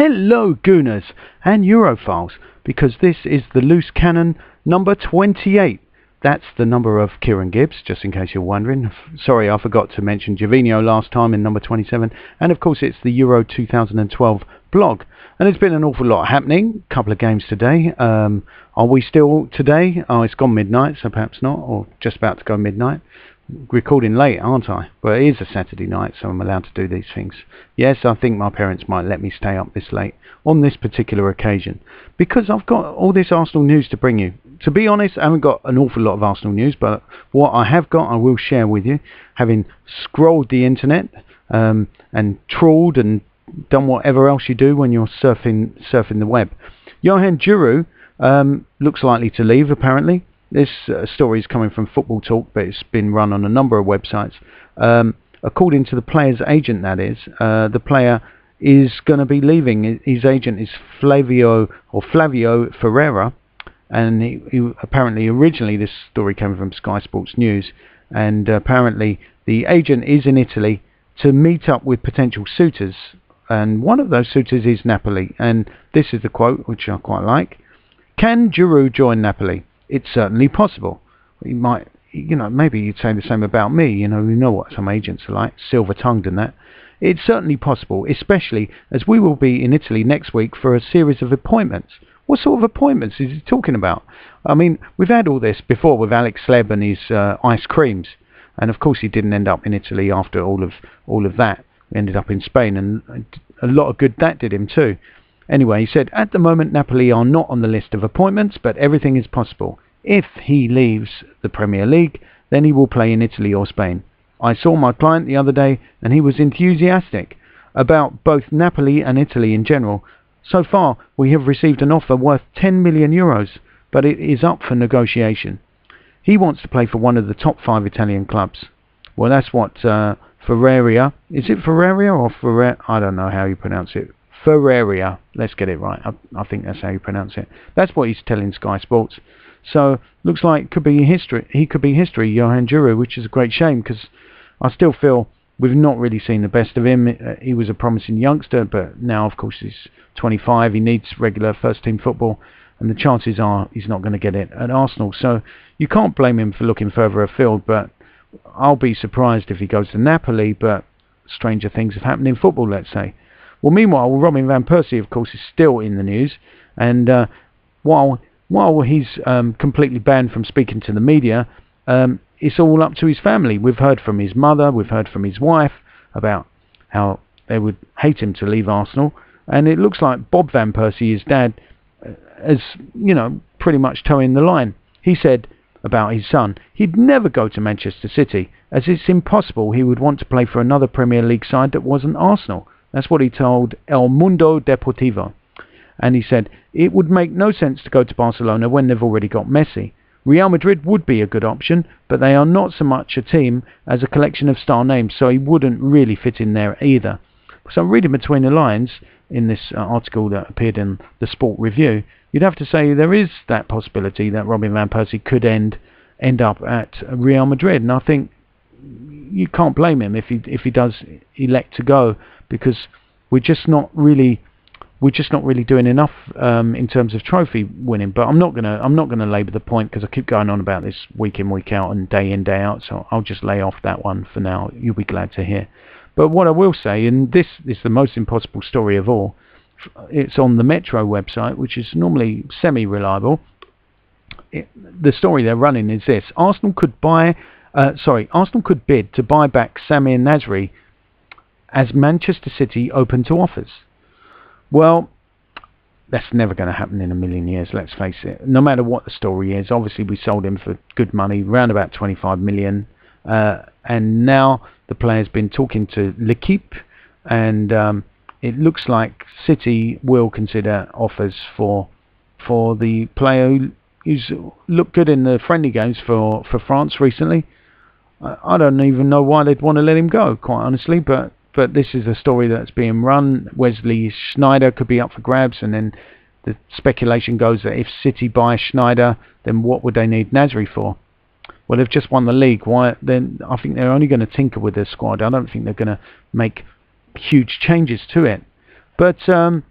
Hello, Gooners and Europhiles, because this is the Loose Cannon number 28. That's the number of Kieran Gibbs, just in case you're wondering. Sorry, I forgot to mention Gervinho last time in number 27. And of course, it's the Euro 2012 blog. And there's been an awful lot happening. A couple of games today. Um, are we still today? Oh, it's gone midnight, so perhaps not, or just about to go midnight recording late, aren't I? Well, it is a Saturday night, so I'm allowed to do these things. Yes, I think my parents might let me stay up this late on this particular occasion because I've got all this Arsenal news to bring you. To be honest, I haven't got an awful lot of Arsenal news, but what I have got, I will share with you. Having scrolled the internet um, and trawled and done whatever else you do when you're surfing surfing the web. Johan Djourou um, looks likely to leave, apparently. This uh, story is coming from Football Talk, but it's been run on a number of websites. Um, according to the player's agent, that is, uh, the player is going to be leaving. His agent is Flavio or Flavio Ferreira, and he, he, apparently originally this story came from Sky Sports News, and apparently the agent is in Italy to meet up with potential suitors, and one of those suitors is Napoli. And this is the quote, which I quite like: "Can Djourou join Napoli?" It's certainly possible. You might, you know, maybe you'd say the same about me. You know, you know what some agents are like, silver-tongued and that. It's certainly possible, especially as we will be in Italy next week for a series of appointments. What sort of appointments is he talking about? I mean, we've had all this before with Alex Hleb and his uh, ice creams, and of course he didn't end up in Italy after all of all of that. He ended up in Spain, and a lot of good that did him too. Anyway, he said, at the moment Napoli are not on the list of appointments, but everything is possible. If he leaves the Premier League, then he will play in Italy or Spain. I saw my client the other day and he was enthusiastic about both Napoli and Italy in general. So far, we have received an offer worth 10 million euros, but it is up for negotiation. He wants to play for one of the top five Italian clubs. Well, that's what uh, Ferraria. Is it Ferraria or Ferrer? I don't know how you pronounce it. Ferreria. Let's get it right. I, I, think that's how you pronounce it. That's what he's telling Sky Sports. So looks like could be history. He could be history, Johan Djourou, which is a great shame because I still feel we've not really seen the best of him. Uh, he was a promising youngster, but now, of course, he's 25. He needs regular first-team football, and the chances are he's not going to get it at Arsenal. So you can't blame him for looking further afield. But I'll be surprised if he goes to Napoli. But stranger things have happened in football, let's say. Well, meanwhile, Robin van Persie, of course, is still in the news, and uh, while while he's um, completely banned from speaking to the media, um, it's all up to his family. We've heard from his mother, we've heard from his wife about how they would hate him to leave Arsenal, and it looks like Bob van Persie, his dad, is uh, you know pretty much toeing the line. He said about his son, he'd never go to Manchester City, as it's impossible he would want to play for another Premier League side that wasn't Arsenal. That's what he told El Mundo Deportivo. And he said, it would make no sense to go to Barcelona when they've already got Messi. Real Madrid would be a good option, but they are not so much a team as a collection of star names, so he wouldn't really fit in there either. So I'm reading between the lines in this uh, article that appeared in the Sport Review. You'd have to say there is that possibility that Robin van Persie could end end up at Real Madrid, and I think you can't blame him if he if he does elect to go because we're just not really we're just not really doing enough um, in terms of trophy winning. But I'm not gonna I'm not gonna labour the point because I keep going on about this week in week out and day in day out. So I'll just lay off that one for now. You'll be glad to hear. But what I will say, and this is the most impossible story of all, it's on the Metro website, which is normally semi-reliable. The story they're running is this: Arsenal could buy, uh, sorry, Arsenal could bid to buy back Samir Nasri as Manchester City open to offers. Well, that's never going to happen in a million years, let's face it. No matter what the story is, obviously we sold him for good money, around about 25 million. Uh, and now the player's been talking to L'Equipe, and um, it looks like City will consider offers for for the player who's looked good in the friendly games for, for France recently. I don't even know why they'd want to let him go, quite honestly, but but this is a story that's being run. Wesley Sneijder could be up for grabs, and then the speculation goes that if City buy Sneijder, then what would they need Nasri for? Well, they've just won the league. Why? Then I think they're only going to tinker with their squad. I don't think they're going to make huge changes to it. But um,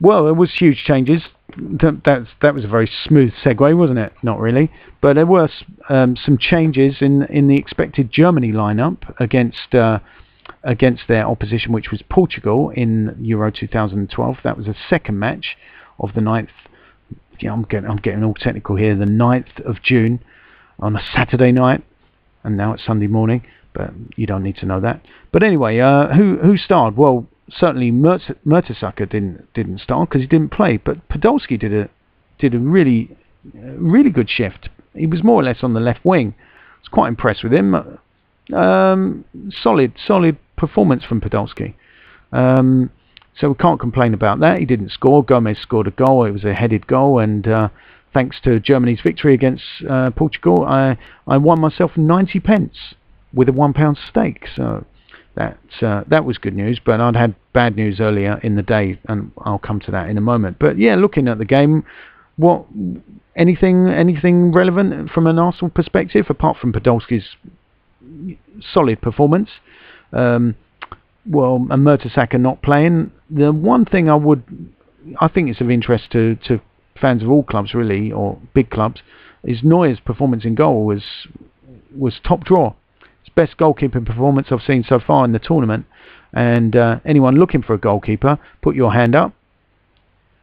well, there was huge changes. That, that was a very smooth segue, wasn't it? Not really, but there were um, some changes in in the expected Germany lineup against uh, against their opposition, which was Portugal in Euro 2012. That was the second match of the 9th. Yeah, I'm getting I'm getting all technical here. The 9th of June on a Saturday night, and now it's Sunday morning. But you don't need to know that. But anyway, uh, who who starred? Well, certainly Mertesacker didn't didn't start because he didn't play, but Podolski did a did a really really good shift. He was more or less on the left wing. I was quite impressed with him. Um, solid solid performance from Podolski. Um, so we can't complain about that. He didn't score. Gomez scored a goal. It was a headed goal, and uh, thanks to Germany's victory against uh, Portugal, I I won myself 90 pence with a one pound stake. So that uh, that was good news. But I'd had bad news earlier in the day, and I'll come to that in a moment. But yeah, looking at the game, what anything anything relevant from an Arsenal perspective apart from Podolski's solid performance? Um, well, and Mertesacker not playing. The one thing I would, I think it's of interest to to fans of all clubs really, or big clubs, is Neuer's performance in goal was was top draw It's best goalkeeping performance I've seen so far in the tournament. And uh, anyone looking for a goalkeeper, put your hand up.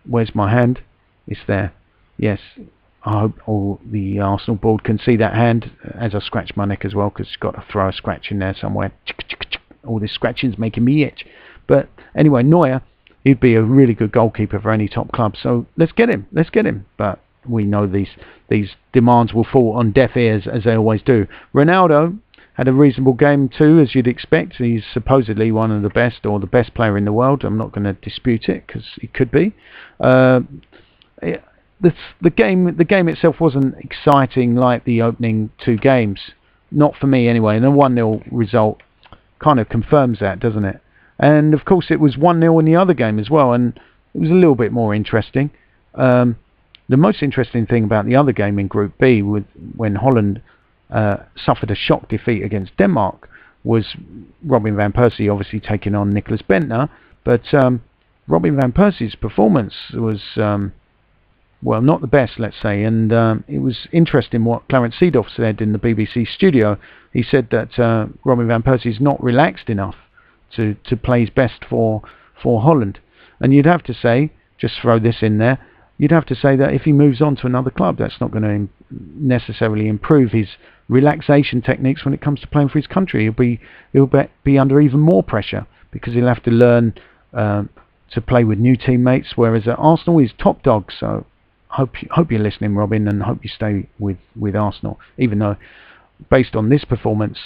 Where's my hand? It's there. Yes. I hope all the Arsenal board can see that hand as I scratch my neck as well because it's got to throw a scratch in there somewhere. All this scratching's making me itch. But anyway, Neuer, he'd be a really good goalkeeper for any top club. So let's get him. Let's get him. But we know these these demands will fall on deaf ears as they always do. Ronaldo, had a reasonable game too, as you'd expect. He's supposedly one of the best or the best player in the world. I'm not going to dispute it because he could be. Uh, it, the, the game the game itself wasn't exciting like the opening two games. Not for me anyway. And a 1 0 result kind of confirms that, doesn't it? And of course, it was 1 0 in the other game as well, and it was a little bit more interesting. Um, the most interesting thing about the other game in Group B, with when Holland uh, suffered a shock defeat against Denmark was Robin Van Persie obviously taking on Nicklas Bendtner, but um, Robin Van Persie's performance was um, well not the best, let's say, and um, it was interesting what Clarence Seedorf said in the BBC studio. He said that uh, Robin Van Persie is not relaxed enough to to play his best for for Holland, and you'd have to say, just throw this in there, you'd have to say that if he moves on to another club, that's not going to Im- necessarily improve his relaxation techniques when it comes to playing for his country. He'll be he'll be, be under even more pressure because he'll have to learn um, to play with new teammates. Whereas at Arsenal, he's top dog. So hope you, hope you're listening, Robin, and hope you stay with with Arsenal. Even though, based on this performance.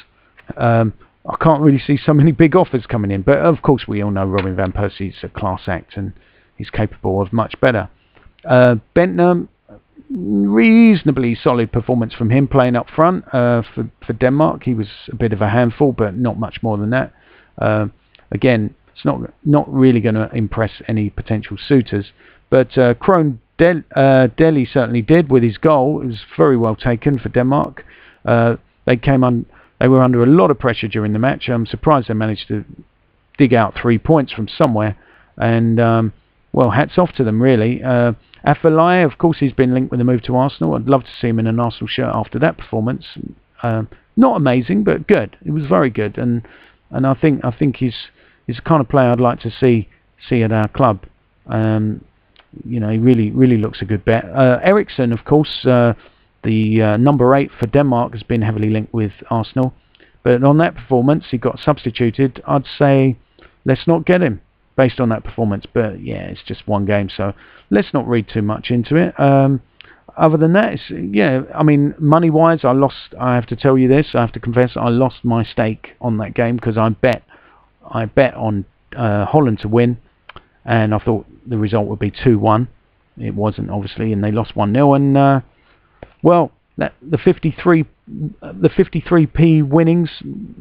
Um, I can't really see so many big offers coming in, but of course we all know Robin van Persie's a class act and he's capable of much better. Uh, Bendtner, reasonably solid performance from him playing up front uh, for, for Denmark. He was a bit of a handful, but not much more than that. Uh, again, it's not not really going to impress any potential suitors. But uh, Del- uh, Dehli certainly did with his goal. It was very well taken for Denmark. Uh, they came on. They were under a lot of pressure during the match. I'm surprised they managed to dig out three points from somewhere. And um, well, hats off to them, really. Uh, Afellay, of course, he's been linked with a move to Arsenal. I'd love to see him in an Arsenal shirt after that performance. Um, not amazing, but good. It was very good, and and I think I think he's he's the kind of player I'd like to see see at our club. Um, you know, he really really looks a good bet. Uh, Eriksen, of course, uh, the uh, number eight for Denmark, has been heavily linked with Arsenal, but on that performance, he got substituted. I'd say let's not get him based on that performance. But yeah, it's just one game, so let's not read too much into it. Um, other than that, yeah, I mean, money wise, I lost. I have to tell you this. I have to confess, I lost my stake on that game because I bet, I bet on uh, Holland to win, and I thought the result would be two-one. It wasn't obviously, and they lost one 0 And uh, well, that the 53, the 53p winnings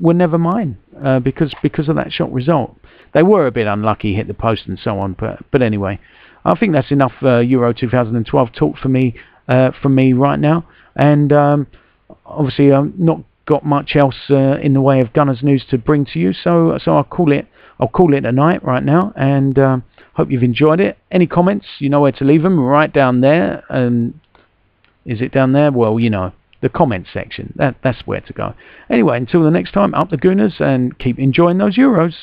were never mine uh, because because of that shot result. They were a bit unlucky, hit the post and so on. But but anyway, I think that's enough uh, Euro 2012 talk for me uh, from me right now. And um, obviously, I've not got much else uh, in the way of Gunners news to bring to you, so so I'll call it I'll call it a night right now, and um, hope you've enjoyed it. Any comments? You know where to leave them. Right down there. Um, is it down there? Well, you know, the comments section. That that's where to go. Anyway, until the next time, up the Gooners, and keep enjoying those Euros.